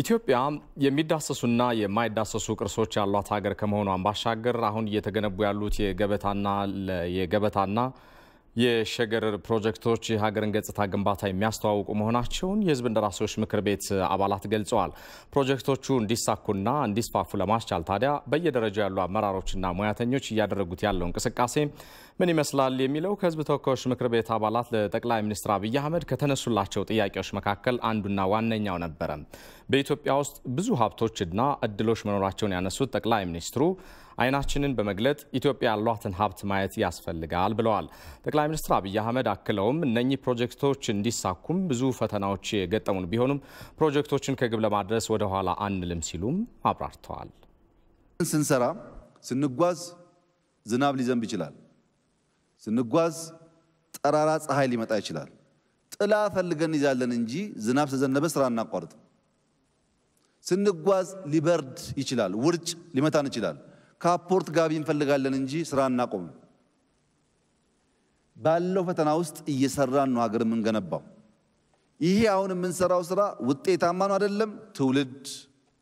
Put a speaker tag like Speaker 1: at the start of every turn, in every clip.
Speaker 1: ኢትዮጵያ የሚዳሰሱና የማይዳሰሱ ቅርሶች ያሏት ሀገር ከመሆኗን ባሻገር አሁን እየተገነቡ ያሉት የገበታና የገበታና የሸገር ፕሮጀክቶች የሀገርን ገጽታ ግንባታ የሚያስተዋውቁ መሆናቸውን የሕዝብ እንደራሴዎች ምክር ቤት አባላት ገልጸዋል። ፕሮጀክቶቹ እንዲሳኩና እንዲስፋፉ ለማስቻል ታዲያ በየደረጃው ያሉ አመራሮችና ሙያተኞች እያደረጉት ያለው እንቅስቃሴ ምን ይመስላል የሚለው ከሕዝብ ተወካዮች ምክር ቤት አባላት ለጠቅላይ ሚኒስትር አብይ አህመድ ከተነሱላቸው ጥያቄዎች መካከል አንዱና ዋነኛው ነበረ። በኢትዮጵያ ውስጥ ብዙ ሀብቶችና እድሎች መኖራቸውን ያነሱት ጠቅላይ ሚኒስትሩ አይናችንን በመግለጥ ኢትዮጵያ ያሏትን ሀብት ማየት ያስፈልጋል ብለዋል። ጠቅላይ ሚኒስትር አብይ አህመድ አክለውም እነኚህ ፕሮጀክቶች እንዲሳኩም ብዙ ፈተናዎች የገጠሙን ቢሆኑም ፕሮጀክቶችን ከግብ ለማድረስ ወደ ኋላ አንልም ሲሉም አብራርተዋል።
Speaker 2: ስንሰራ ስንጓዝ ዝናብ ሊዘንብ ይችላል። ስንጓዝ ጠራራ ፀሐይ ሊመጣ ይችላል። ጥላ ፈልገን ይዛለን እንጂ ዝናብ ተዘነበ ስራ እናቋርጥም። ስንጓዝ ሊበርድ ይችላል። ውርጭ ሊመታን ይችላል። ካፖርት ጋቢ እንፈልጋለን እንጂ ስራ እናቆምም። ባለው ፈተና ውስጥ እየሰራን ነው ሀገር የምንገነባው። ይሄ አሁን የምንሰራው ስራ ውጤታማ ነው አይደለም፣ ትውልድ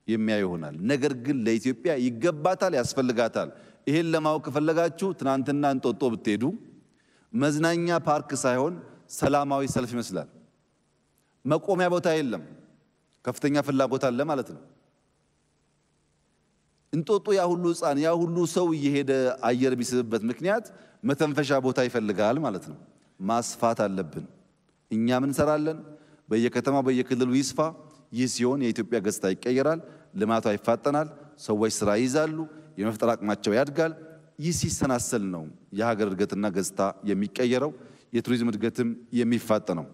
Speaker 2: የሚያይ ይሆናል። ነገር ግን ለኢትዮጵያ ይገባታል፣ ያስፈልጋታል። ይሄን ለማወቅ ከፈለጋችሁ ትናንትና እንጦጦ ብትሄዱ መዝናኛ ፓርክ ሳይሆን ሰላማዊ ሰልፍ ይመስላል። መቆሚያ ቦታ የለም። ከፍተኛ ፍላጎት አለ ማለት ነው። እንጦጦ ያ ሁሉ ሕፃን ያ ሁሉ ሰው እየሄደ አየር ቢስብበት ምክንያት መተንፈሻ ቦታ ይፈልጋል ማለት ነው። ማስፋት አለብን። እኛም እንሰራለን። በየከተማው በየክልሉ ይስፋ። ይህ ሲሆን የኢትዮጵያ ገጽታ ይቀየራል፣ ልማቷ ይፋጠናል፣ ሰዎች ስራ ይይዛሉ፣ የመፍጠር አቅማቸው ያድጋል። ይህ ሲሰናሰል ነው የሀገር እድገትና ገጽታ የሚቀየረው፣ የቱሪዝም እድገትም የሚፋጠነው።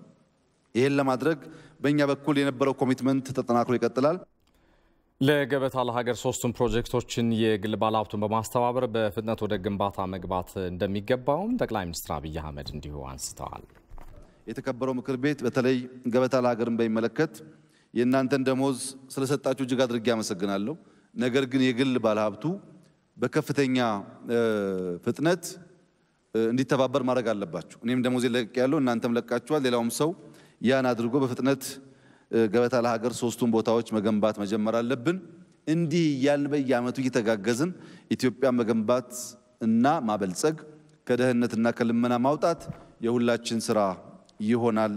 Speaker 2: ይህን ለማድረግ በእኛ በኩል የነበረው commitment ተጠናክሮ ይቀጥላል።
Speaker 1: ለገበታ ለሀገር ሶስቱም ፕሮጀክቶችን የግል ባለሀብቱን በማስተባበር በፍጥነት ወደ ግንባታ መግባት እንደሚገባውም ጠቅላይ ሚኒስትር አብይ አህመድ እንዲሁ አንስተዋል።
Speaker 2: የተከበረው ምክር ቤት በተለይ ገበታ ለሀገርን በሚመለከት የእናንተን ደሞዝ ስለሰጣችሁ እጅግ አድርጌ አመሰግናለሁ። ነገር ግን የግል ባለሀብቱ በከፍተኛ ፍጥነት እንዲተባበር ማድረግ አለባችሁ። እኔም ደሞዜ ለቅ ያለው እናንተም ለቃችኋል። ሌላውም ሰው ያን አድርጎ በፍጥነት ገበታ ለሀገር ሶስቱን ቦታዎች መገንባት መጀመር አለብን። እንዲህ እያልን በየዓመቱ እየተጋገዝን ኢትዮጵያን መገንባት እና ማበልጸግ ከድህነትና ከልመና ማውጣት የሁላችን ስራ ይሆናል።